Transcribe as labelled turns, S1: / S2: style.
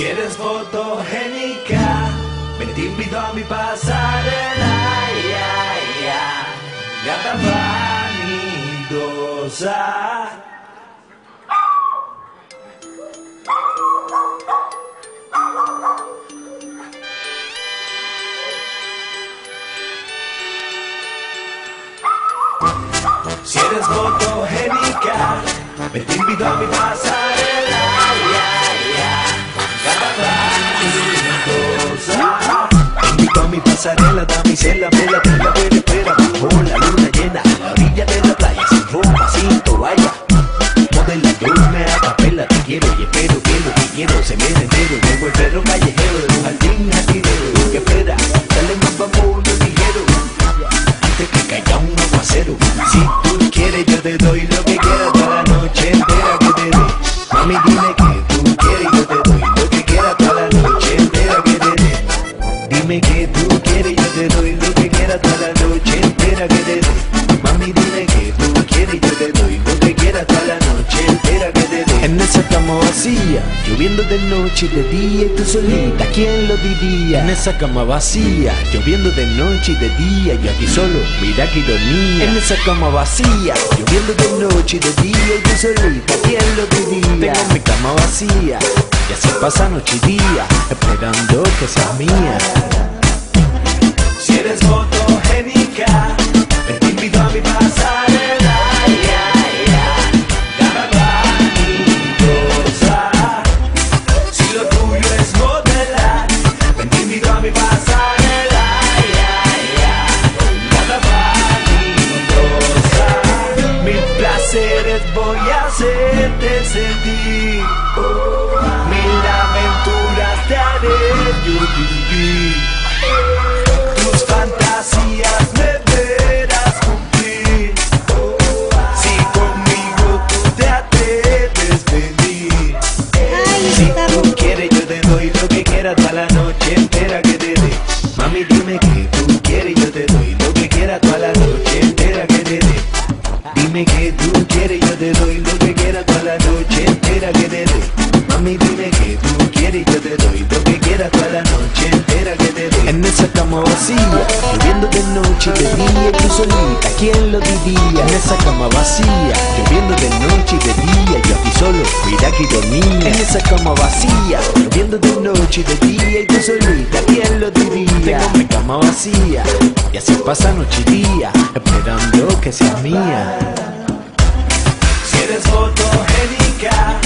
S1: Si eres fotogénica, me te invito a mi pasarela. Ya, ya, gata vanidosa. Si eres fotogénica, me te invito a mi pasarela. Pasarela, damisela, vela, te la buena espera bajo la luna llena, a la orilla de la playa, sin ropa, sin toalla. Modelándome a capela, te quiero y espero que lo que quiero se me entero. Llevo el perro callejero de un jardín jardinero. ¿Qué espera? Dale más vamos ligero antes que caiga un aguacero. Si tú quieres, yo te doy lo que quieras toda la noche entera que te dé. Mami, dime que tú quieres, yo te doy lo que quieras toda la noche entera que te dé. Dime que tú Mami, dime que tú quieres, yo te doy lo que quieras toda la noche entera que te dé. En esa cama vacía, lloviendo de noche y de día y tú solita, ¿quién lo diría? En esa cama vacía, lloviendo de noche y de día, yo aquí solo, mira qué ironía. En esa cama vacía, lloviendo de noche y de día y tú solita, ¿quién lo diría? Tengo mi cama vacía, y así pasa noche y día, esperando que seas mía. Si eres fotogénica, voy a hacerte sentir. Mil aventuras te haré yo. En esa cama vacía, lloviendo de noche y de día y tú solita, ¿quién lo diría? En esa cama vacía, lloviendo de noche y de día, yo aquí solo, mira qué ironía. En esa cama vacía, lloviendo de noche y de día y tú solita, ¿quién lo diría? Tengo mi cama vacía, y así pasa noche y día, esperando que seas mía. Si eres fotogénica,